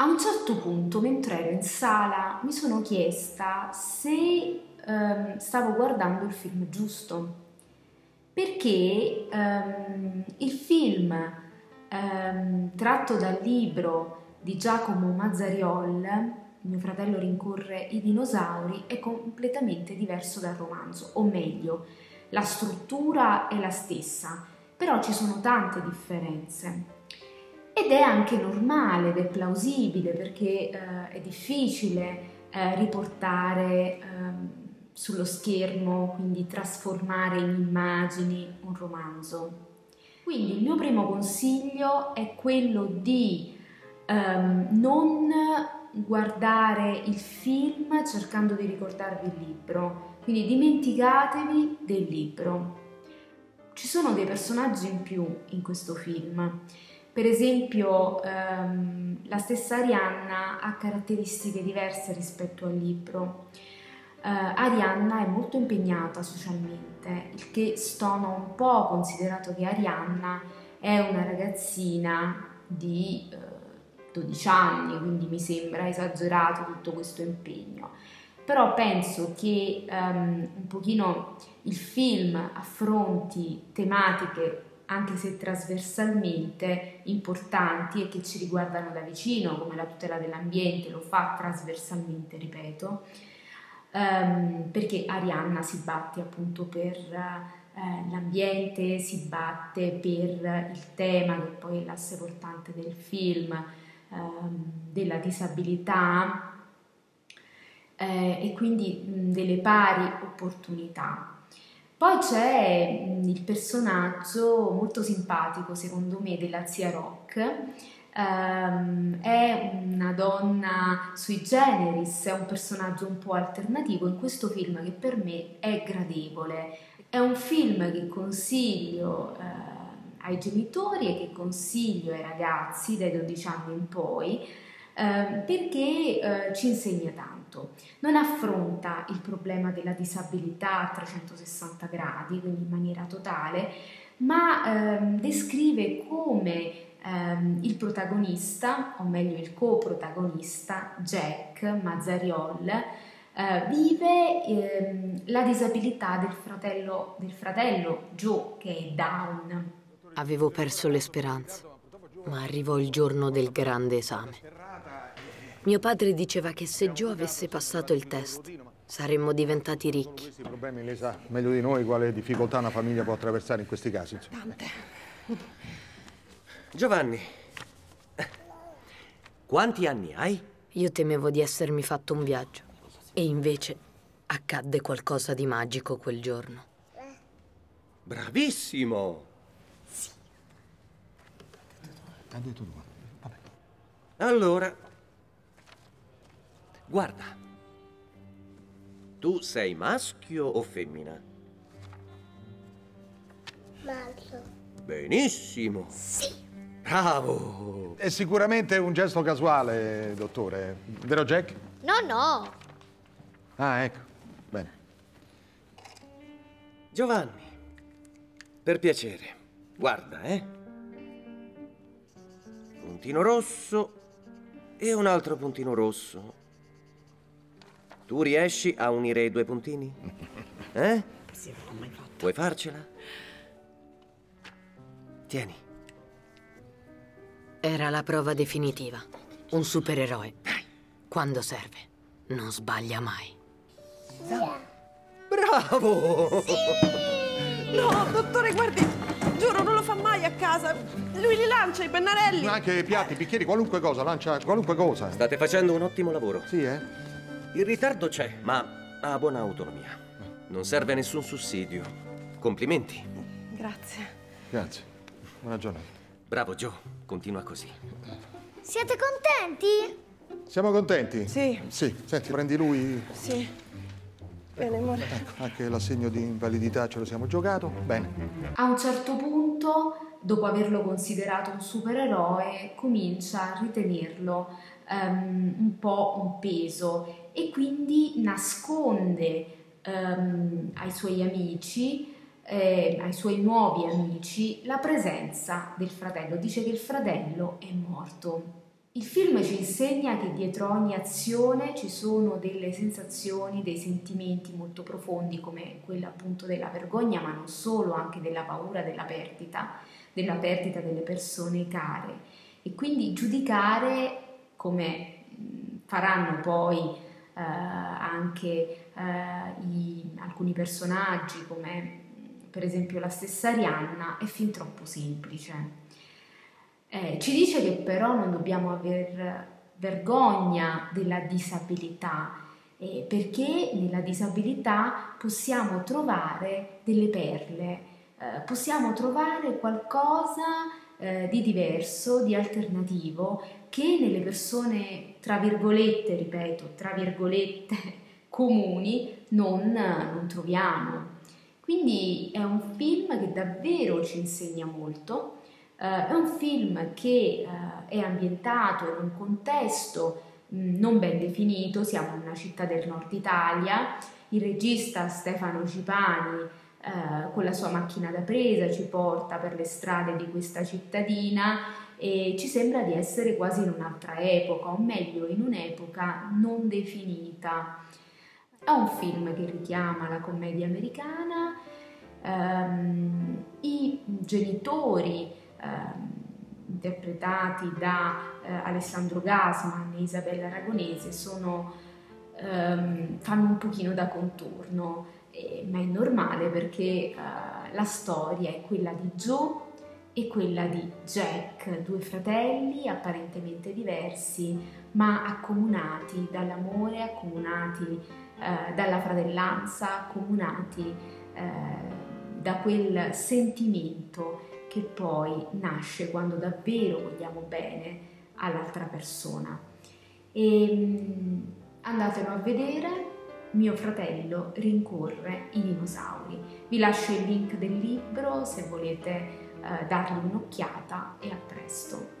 A un certo punto, mentre ero in sala, mi sono chiesta se ehm, stavo guardando il film giusto, perché ehm, il film ehm, tratto dal libro di Giacomo Mazzariol, mio fratello rincorre i dinosauri, è completamente diverso dal romanzo, o meglio, la struttura è la stessa, però ci sono tante differenze. Ed è anche normale ed è plausibile perché eh, è difficile eh, riportare eh, sullo schermo, quindi trasformare in immagini un romanzo. Quindi il mio primo consiglio è quello di ehm, non guardare il film cercando di ricordarvi il libro, quindi dimenticatevi del libro. Ci sono dei personaggi in più in questo film. Per esempio, ehm, la stessa Arianna ha caratteristiche diverse rispetto al libro. Eh, Arianna è molto impegnata socialmente, il che stona un po' considerato che Arianna è una ragazzina di eh, 12 anni, quindi mi sembra esagerato tutto questo impegno. Però penso che um, un pochino il film affronti tematiche anche se trasversalmente importanti e che ci riguardano da vicino, come la tutela dell'ambiente, lo fa trasversalmente, ripeto, um, perché Arianna si batte appunto per uh, l'ambiente, si batte per il tema che poi è l'asse portante del film, Ehm, della disabilità eh, e quindi mh, delle pari opportunità. Poi c'è mh, il personaggio molto simpatico secondo me della zia Rock, Um, è una donna sui generis, è un personaggio un po' alternativo in questo film che per me è gradevole. È un film che consiglio uh, ai genitori e che consiglio ai ragazzi dai 12 anni in poi eh, perché eh, ci insegna tanto. Non affronta il problema della disabilità a 360 gradi, quindi in maniera totale, ma eh, descrive come ehm, il protagonista, o meglio il coprotagonista, Jack Mazzariol, eh, vive ehm, la disabilità del fratello, del fratello Joe che è Down Avevo perso le speranze, ma arrivò il giorno del grande esame. Mio padre diceva che se Joe avesse passato il test, saremmo diventati ricchi. Questi problemi lei sa meglio di noi quale difficoltà una famiglia può attraversare in questi casi. Tante. Giovanni, quanti anni hai? Io temevo di essermi fatto un viaggio e invece accadde qualcosa di magico quel giorno. Bravissimo! Ha detto due. Vabbè. Allora, guarda. Tu sei maschio o femmina? Maschio. Benissimo. Sì. Bravo. È sicuramente un gesto casuale, dottore. Vero Jack? No, no. Ah, ecco. Bene. Giovanni, per piacere, guarda, eh puntino rosso e un altro puntino rosso. Tu riesci a unire i due puntini? Eh? Sì, non l'ho mai fatto. Puoi farcela? Tieni. Era la prova definitiva. Un supereroe. Quando serve, non sbaglia mai. Bravo! Sì! No, dottore, guardi, Giuro, non fa mai a casa. Lui li lancia i pennarelli. Anche piatti, bicchieri, qualunque cosa, lancia qualunque cosa. State facendo un ottimo lavoro. Sì, eh? Il ritardo c'è, ma ha buona autonomia. Non serve nessun sussidio. Complimenti. Grazie. Grazie. Buona giornata. Bravo Joe, continua così. Siete contenti? Siamo contenti? Sì. Sì, senti, prendi lui. Sì. Bene, amore. Ecco, anche l'assegno di invalidità ce lo siamo giocato. Bene. A un certo punto, dopo averlo considerato un supereroe, comincia a ritenerlo um, un po' un peso e quindi nasconde um, ai suoi amici eh, ai suoi nuovi amici la presenza del fratello. Dice che il fratello è morto. Il film ci insegna che dietro ogni azione ci sono delle sensazioni, dei sentimenti molto profondi come quella appunto della vergogna, ma non solo, anche della paura della perdita, della perdita delle persone care. E quindi giudicare come faranno poi eh, anche eh, i, alcuni personaggi come per esempio la stessa Arianna è fin troppo semplice. Eh, ci dice che però non dobbiamo aver vergogna della disabilità, eh, perché nella disabilità possiamo trovare delle perle, eh, possiamo trovare qualcosa eh, di diverso, di alternativo, che nelle persone, tra virgolette, ripeto, tra virgolette, comuni, non, non troviamo. Quindi è un film che davvero ci insegna molto Uh, è un film che uh, è ambientato in un contesto mh, non ben definito, siamo in una città del nord Italia, il regista Stefano Cipani uh, con la sua macchina da presa ci porta per le strade di questa cittadina e ci sembra di essere quasi in un'altra epoca, o meglio in un'epoca non definita. È un film che richiama la commedia americana, um, i genitori eh, interpretati da eh, Alessandro Gasman e Isabella Aragonese sono, ehm, fanno un pochino da contorno, eh, ma è normale perché eh, la storia è quella di Joe e quella di Jack, due fratelli apparentemente diversi ma accomunati dall'amore, accomunati eh, dalla fratellanza, accomunati eh, da quel sentimento che poi nasce quando davvero vogliamo bene all'altra persona. E mm, andatelo a vedere, mio fratello rincorre i dinosauri. Vi lascio il link del libro se volete eh, dargli un'occhiata e a presto.